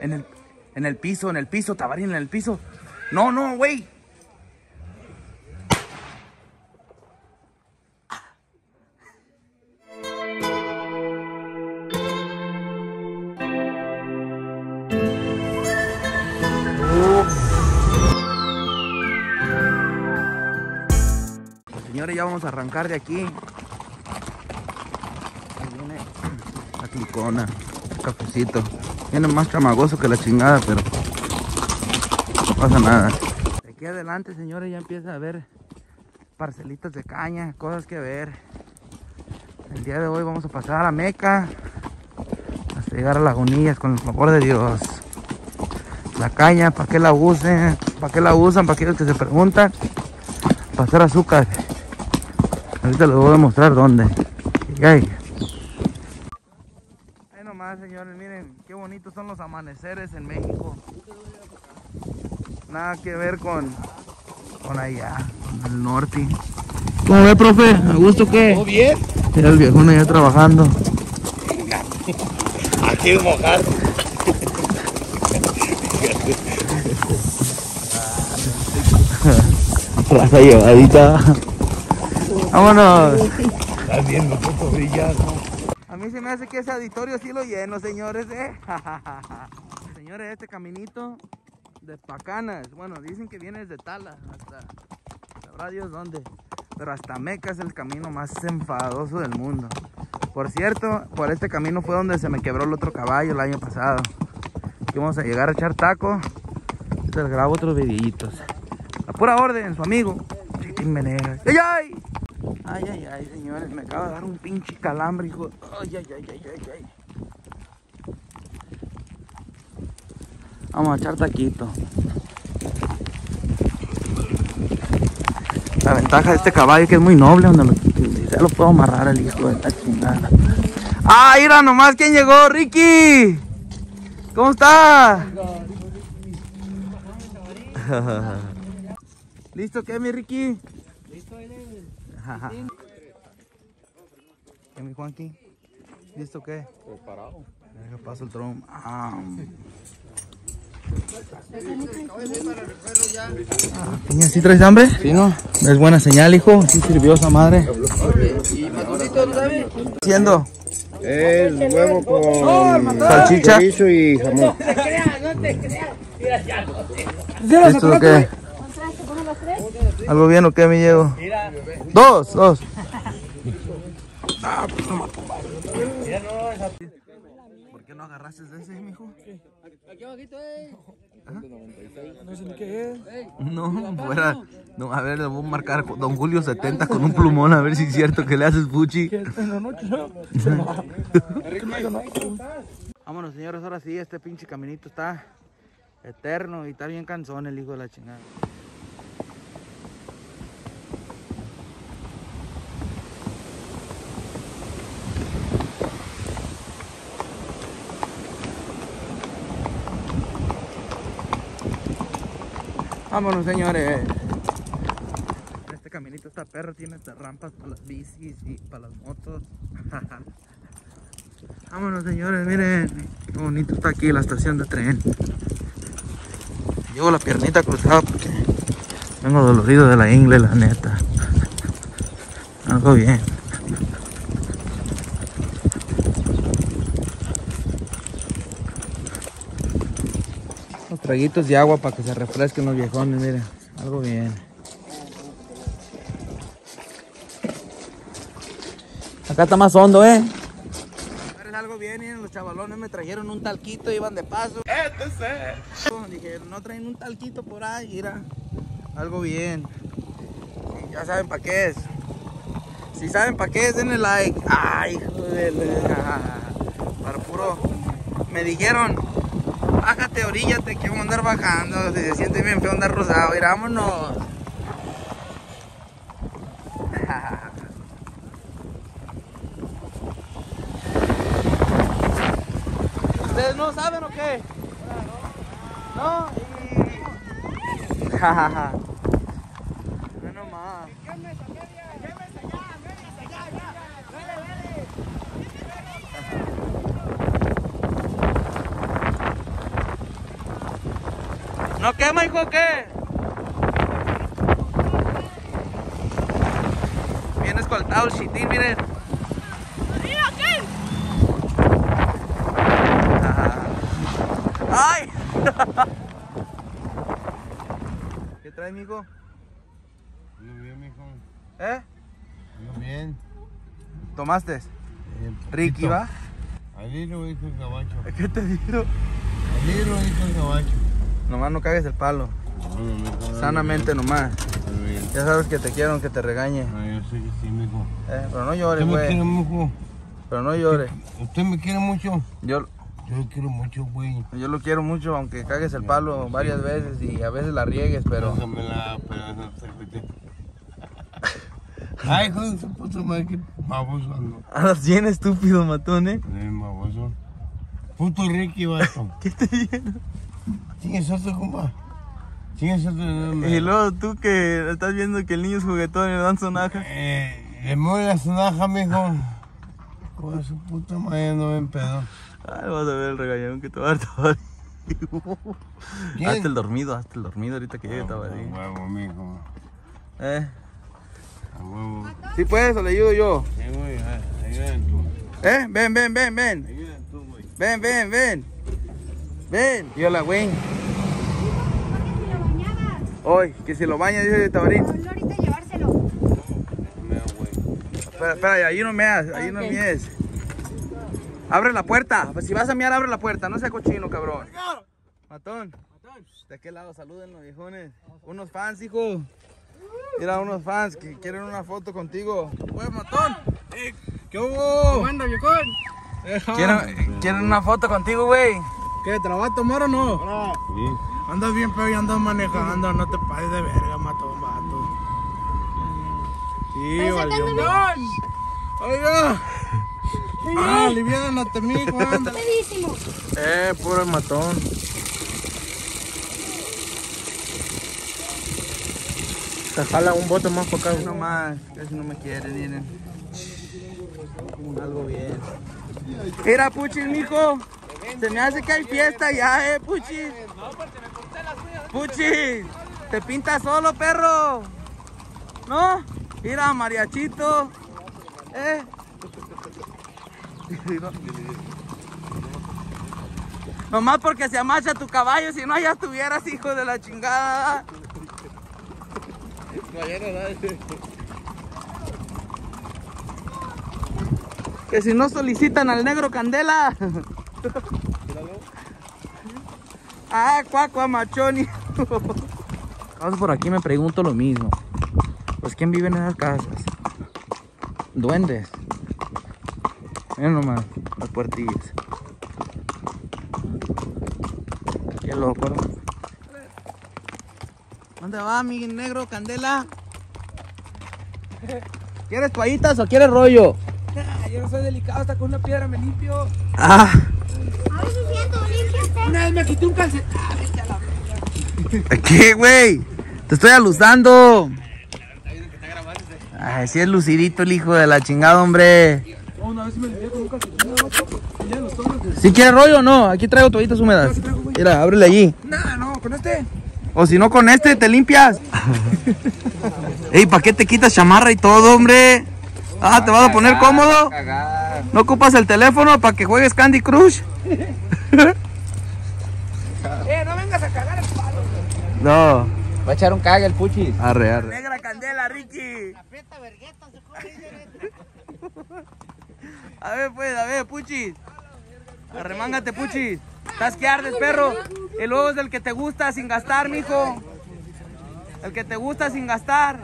En el, en el piso, en el piso, Tabarín, en el piso. No, no, güey. Señores, ya vamos a arrancar de aquí. Ahí viene la clicona, el cafecito. Viene más chamagoso que la chingada, pero no pasa nada. De aquí adelante, señores, ya empieza a haber parcelitas de caña, cosas que ver. El día de hoy vamos a pasar a Meca hasta llegar a Lagunillas con el favor de Dios. La caña, ¿para qué la usen? ¿Para qué la usan? Para aquellos que se preguntan. Hacer azúcar. Ahorita les voy a mostrar dónde. Ahí. Nomás, señores, miren bonitos son los amaneceres en México. Nada que ver con, con allá, con el norte. ¿Cómo ve, profe? ¿A gusto qué? ¿Todo bien? Mira el viejón allá trabajando. Aquí mojar. Plaza llevadita. Vámonos. Estás viendo. Me hace que ese auditorio sí lo lleno, señores, ¿eh? señores, este caminito de Pacanas, bueno, dicen que viene desde Tala hasta, sabrá Dios dónde, pero hasta Meca es el camino más enfadoso del mundo. Por cierto, por este camino fue donde se me quebró el otro caballo el año pasado. Aquí vamos a llegar a echar taco. Les grabo otros videitos. A pura orden, su amigo. Chiquitín Venegas. ¡Ay, ay! Ay, ay, ay, señores, me acaba de dar un pinche calambre, hijo. Ay, ay, ay, ay, ay, ay. Vamos a echar taquito. La ventaja de este caballo es que es muy noble, donde ya lo puedo amarrar el hijo de la chingada. ¡Ah, mira nomás quién llegó! ¡Ricky! ¿Cómo está? ¿Listo qué, mi Ricky? Ajá. ¿Qué, mi Juanqui? ¿Listo qué? Preparado. Deja paso el tron. Ah. ¿sí traes hambre? ¿Sí, no? Es buena señal, hijo. Sí sirvió esa madre. Haciendo Es huevo con salchicha. y jamón. ¿Listo o qué? ¿Algo bien o qué, mi Diego? Dos, dos. ¿Por qué no agarraste de ese, mijo? No sé ni qué es. No, fuera. No, a ver, le voy a marcar Don Julio 70 con un plumón a ver si es cierto que le haces fuchi. Que en la noche no. Vámonos, señores, ahora sí, este pinche caminito está eterno y está bien cansón el hijo de la chingada. Vámonos, señores. Este caminito está perro, tiene estas rampas para las bicis y para las motos. Vámonos, señores, miren. Qué bonito está aquí la estación de tren. Llevo la piernita cruzada porque vengo dolorido de la ingle, la neta. Algo bien. Los traguitos de agua para que se refresquen los viejones, miren. Algo bien. Acá está más hondo, ¿eh? algo bien, miren, los chavalones me trajeron un talquito, iban de paso. Dije, no traen un talquito por ahí, mira. Algo bien. Y ya saben para qué es. Si saben para qué es, denle like. Ay, joder. Para puro. Me dijeron, bájate, oríllate, que vamos a andar bajando. Se siente bien feo andar rosado. Mira, vámonos. ¿Ustedes no saben o qué? No. Y... Jajaja. Ve nomás. ¿No quema, hijo, qué? Bien escoltado el chitín, miren. Ajá. ¡Ay! ¿Qué trae, mijo? Muy bien, mijo. ¿Eh? Muy bien. ¿Tomaste? Eh, Ricky. ¿va? Al hilo, hijo el gabacho. ¿Qué te digo? Al hilo, hijo el gabacho. Nomás no cagues el palo. Sanamente nomás. Ya sabes que te quiero aunque te regañe. No, yo sé que sí, mijo. Eh, pero no Usted llores, me quiere güey. mucho. Pero no llores. Usted me quiere mucho. Yo, Yo lo quiero mucho, güey. yo lo quiero mucho, aunque cagues el palo varias veces y a veces la riegues, pero... Déjame la pero no te. Ay, hijo de su puta madre, qué baboso ando. Andas bien estúpido, matón, ¿eh? Bien baboso. Puto Ricky, vato. ¿Qué te dieron? Tienes otro, compa. Tienes otro. Y luego tú que estás viendo que el niño es juguetón y le dan sonaja. Eh, le mueve la sonaja, mijo. Con su puta madre no ven pedo. Ay, vas a ver el regañón que te va a dar. ¿Quién? Hazte el dormido, hazte el dormido ahorita que llegue A Tabarí. huevo, mijo. Eh, A huevo. ¿sí puedes o le ayudo yo? Sí, güey, ah, ayudan tú. Eh, ven, ven, ven, ven. Ayudan tú, güey. Ven, ven, ven. Ven. Y hola, güey. Hoy, que se lo baña, dice Tabarín. ahorita llevárselo. Me güey. Espera, espera, ahí no meas, ahí no mies. Abre la puerta. Pues si vas a mear, abre la puerta. No sea cochino, cabrón. Matón. De aquel lado, saluden los viejones. Unos fans, hijo. Mira, unos fans que quieren una foto contigo. Pues, matón. ¿Qué hubo? anda, viejón? ¿Quieren, quieren una foto contigo, güey. ¿Qué? ¿Te la vas a tomar o no? Sí. Andas bien feo y andas manejando, no te pases de verga, matón, vato. Sí, valió. Oiga. Ah, aliviánate, mijo. Pedísimo. Eh, puro matón. Te jala un bote más para acá. No más, casi no me quieren, miren. Algo bien. Mira, Puchis, mijo. Se me hace que hay fiesta ya, eh, Puchis. Puchis, te pintas solo, perro. ¿No? Mira, mariachito. Eh. Nomás porque se amacha tu caballo, si no ya estuvieras, hijo de la chingada. Que si no solicitan al negro Candela. ah, cuacua machoni. Paso por aquí me pregunto lo mismo. Pues quién vive en esas casas? Duendes. Miren nomás, las puertillas. Qué loco, ¿no? ¿Dónde va mi negro Candela? ¿Quieres toallitas o quieres rollo? Yo no soy delicado, hasta con una piedra me limpio. Ah, Una vez me quité un calcetín. ¿qué, güey? Te estoy aluzando. Ay, sí es lucidito el hijo de la chingada, hombre. Una vez me limpié con un calcetín, vato. Y ya los tomas. ¿Si quieres rollo o no? Aquí traigo toallitas húmedas. Mira, ábrele allí. Nah, no, con este. O si no, con este te limpias. Ey, ¿para qué te quitas chamarra y todo, hombre? Ah, ¿te vas a poner cómodo? ¿No ocupas el teléfono para que juegues Candy Crush? Eh, no vengas a cagar el palo. No. Va a echar un caga el puchis. Arre, arre. Negra candela, Ricky. A ver, pues, a ver, Puchis. Arremángate, Puchis. Estás que ardes, perro. El luego es del que te gusta sin gastar, mijo. El que te gusta sin gastar.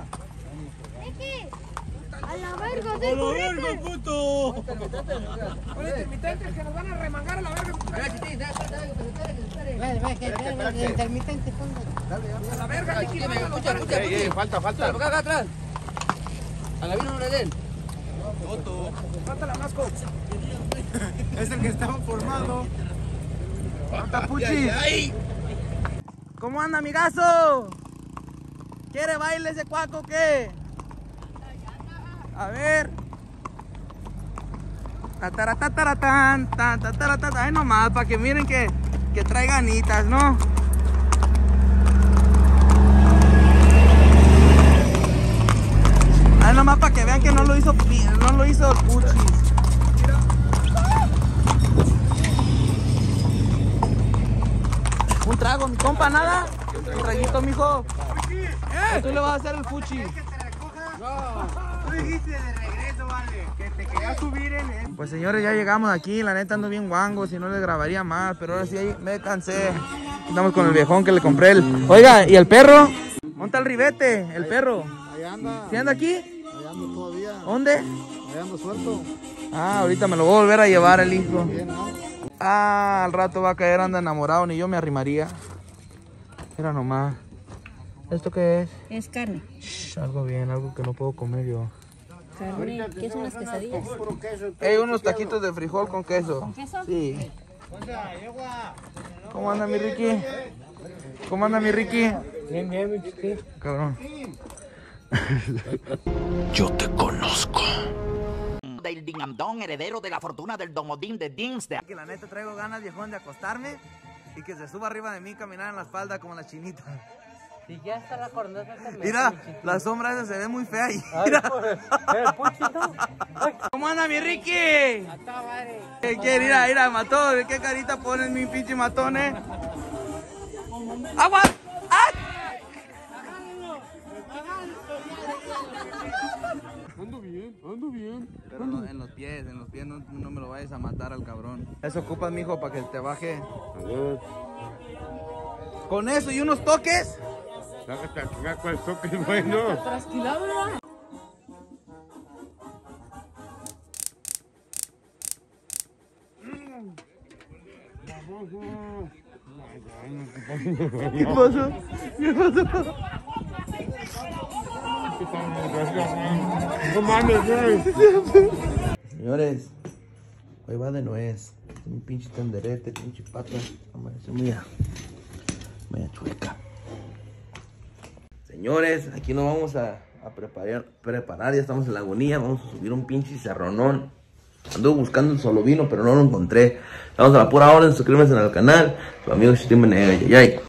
A la verga, sí, correte. puto! Ponle intermitentes que nos van a remangar a la verga. Ve, intermitente ponga. A la verga. Escucha, escucha, falta, falta. Acá, acá atrás. A la vino no le den. Mátala, Masco. Es el que estaba formado. Puchis. ¿Cómo anda, amigazo? ¿Quiere baile ese cuaco o qué? A ver. Tataratataratan, tataratatán. Ahí nomás, para que miren que, que trae ganitas, ¿no? Ahí nomás para que vean que no lo hizo, no lo hizo Puchis. Un trago, mi compa, nada. Un traguito, mijo. Tú le vas a hacer el fuchi. No dijiste de regreso, vale, que te querías subir en él. Pues señores, ya llegamos aquí. La neta ando bien guango. Si no les grabaría más. Pero ahora sí ahí me cansé. Estamos con el viejón que le compré el. Oiga, ¿y el perro? Monta el ribete, el perro. Ahí anda, ¿Sí anda aquí? ahí ando todavía, ¿Dónde? ahí ando suelto. Ah, ahorita me lo voy a volver a llevar el hijo. Bien, ¿no? Ah, al rato va a caer, anda enamorado, ni yo me arrimaría. Mira nomás. ¿Esto qué es? Es carne. Shh, algo bien, algo que no puedo comer yo. Carne. ¿Qué son las quesadillas? Hay unos taquitos de frijol con queso. ¿Con queso? Sí. ¿Cómo anda mi Ricky? ¿Cómo anda mi Ricky? Bien, bien, mi chiquito. Cabrón. del dingamdón, heredero de la fortuna del domodín de Dingsda. Que la neta traigo ganas, viejón, de acostarme y que se suba arriba de mí, caminar en la espalda como la chinita. Si ya está la corneta, metes, Mira, la sombra esa se ve muy fea ahí. Mira. puchito. Ay, ¿Cómo anda mi Ricky? ¿Qué quiere? Mira, mira, mató. ¿Qué carita pones mi pinche matón, eh? ¡Agua! ¡Ay! Ando bien, ando bien. Pero no, en los pies, en los pies no, no me lo vayas a matar al cabrón. Eso ocupas, mijo, para que te baje. A ver, Con eso y unos toques. Sácate bueno. ¿Qué pasó? ¿Qué pasó? No mames. Señores, hoy va de nuez. Un pinche tenderete, pinche pata. Amanece muy, muy chueca. Señores, aquí nos vamos a, preparar. Ya estamos en la agonía. Vamos a subir un pinche cerronón. Ando buscando el solo vino, pero no lo encontré. Vamos a la pura orden. Suscríbanse al canal. Su amigo Steven Yayay.